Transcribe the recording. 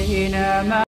حينما